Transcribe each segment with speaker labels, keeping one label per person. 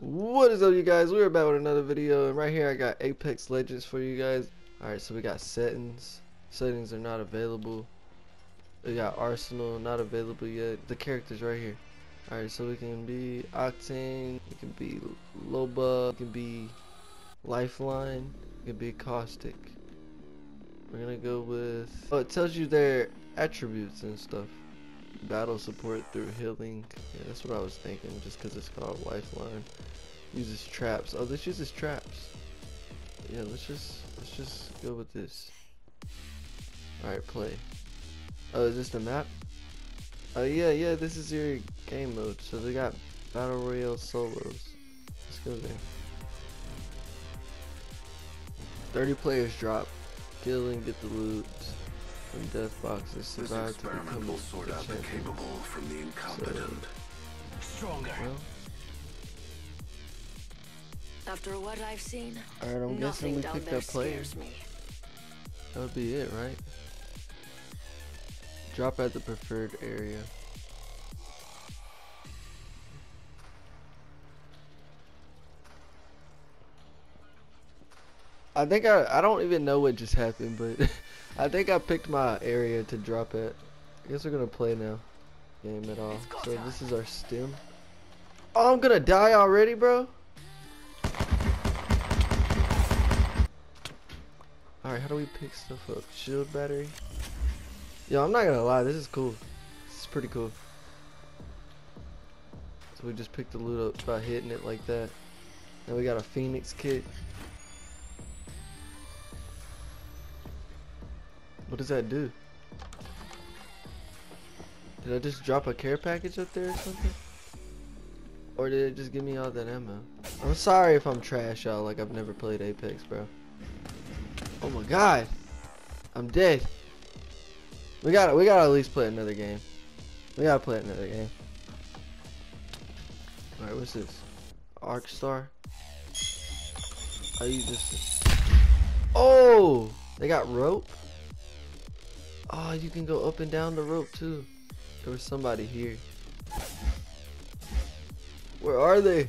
Speaker 1: What is up you guys? We're back with another video and right here I got Apex Legends for you guys. Alright, so we got settings. Settings are not available. We got Arsenal, not available yet. The characters right here. Alright, so we can be Octane, we can be Loba, we can be Lifeline, it can be Caustic. We're gonna go with... Oh, it tells you their attributes and stuff. Battle support through healing. Yeah, that's what I was thinking, just because it's called Lifeline. Uses traps. Oh, this uses traps. Yeah, let's just let's just go with this. Alright, play. Oh, is this the map? Oh yeah, yeah, this is your game mode. So they got Battle Royale solos. Let's go there. 30 players drop. Kill and get the loot from death boxes.
Speaker 2: This
Speaker 1: Survive to become
Speaker 2: will
Speaker 1: a
Speaker 2: sort out the capable from the incompetent.
Speaker 3: Stronger.
Speaker 1: Well,
Speaker 4: After what I've seen,
Speaker 1: alright, I'm guessing
Speaker 4: nothing
Speaker 1: we
Speaker 4: down
Speaker 1: picked
Speaker 4: there
Speaker 1: up players. That would be it, right? Drop at the preferred area. I think I I don't even know what just happened, but I think I picked my area to drop at. I guess we're gonna play now. Game at all. So this is our stem. Oh, I'm gonna die already, bro. Alright, how do we pick stuff up? Shield battery? Yo, I'm not gonna lie, this is cool. This is pretty cool. So we just picked the loot up by hitting it like that. Then we got a phoenix kit. What does that do? Did I just drop a care package up there or something? Or did it just give me all that ammo? I'm sorry if I'm trash, y'all. Like, I've never played Apex, bro. Oh my god. I'm dead. We gotta we gotta at least play another game. We gotta play another game. Alright, what's this? Arc Star? I use this. Oh! They got rope? Oh, you can go up and down the rope too. There was somebody here. Where are they?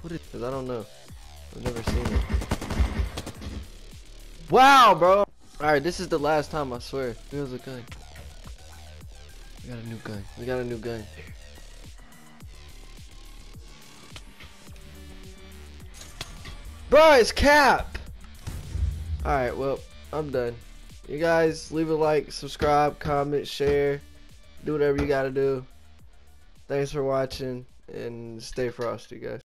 Speaker 1: What is Cause I don't know. I've never seen it. Wow, bro! Alright, this is the last time, I swear. Here's a gun. We got a new gun. We got a new gun. Bro, it's Cap! Alright, well, I'm done. You guys, leave a like, subscribe, comment, share. Do whatever you gotta do. Thanks for watching, and stay frosty, guys.